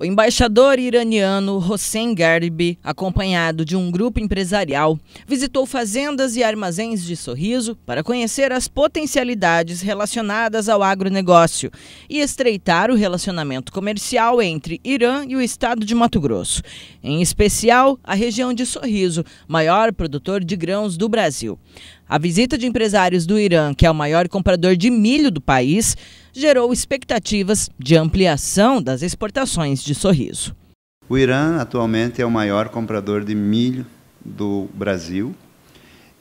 O embaixador iraniano Hossein Garbi, acompanhado de um grupo empresarial, visitou fazendas e armazéns de Sorriso para conhecer as potencialidades relacionadas ao agronegócio e estreitar o relacionamento comercial entre Irã e o estado de Mato Grosso, em especial a região de Sorriso, maior produtor de grãos do Brasil. A visita de empresários do Irã, que é o maior comprador de milho do país, gerou expectativas de ampliação das exportações de sorriso. O Irã atualmente é o maior comprador de milho do Brasil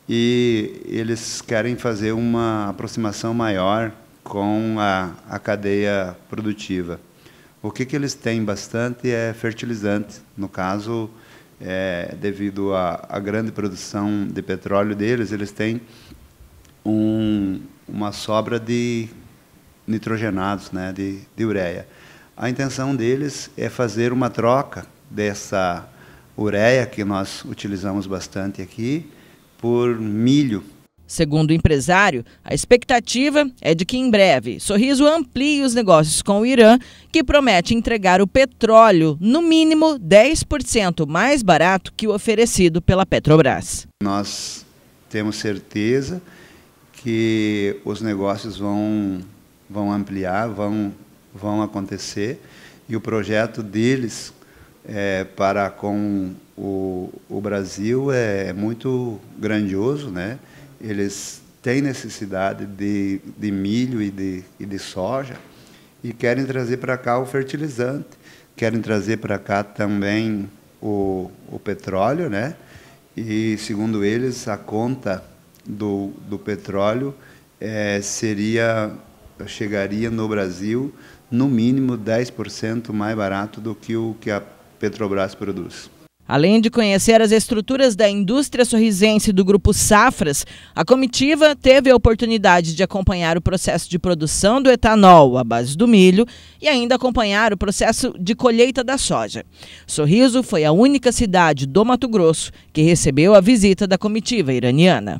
e eles querem fazer uma aproximação maior com a, a cadeia produtiva. O que, que eles têm bastante é fertilizante. No caso, é, devido à, grande produção de petróleo deles, eles têm um, uma sobra de nitrogenados, né, de, de ureia. A intenção deles é fazer uma troca dessa ureia, que nós utilizamos bastante aqui, por milho Segundo o empresário, a expectativa é de que em breve Sorriso amplie os negócios com o Irã, que promete entregar o petróleo no mínimo 10% mais barato que o oferecido pela Petrobras. Nós temos certeza que os negócios vão, vão ampliar, vão, vão acontecer e o projeto deles é, para com o, o Brasil é muito grandioso, né? Eles têm necessidade de, de milho e de, e de soja e querem trazer para cá o fertilizante, querem trazer para cá também o, o petróleo, né? E segundo eles, a conta do, do petróleo é, seria chegaria no Brasil no mínimo 10% mais barato do que o que a Petrobras produz. Além de conhecer as estruturas da indústria sorrisense do grupo Safras, a comitiva teve a oportunidade de acompanhar o processo de produção do etanol à base do milho e ainda acompanhar o processo de colheita da soja. Sorriso foi a única cidade do Mato Grosso que recebeu a visita da comitiva iraniana.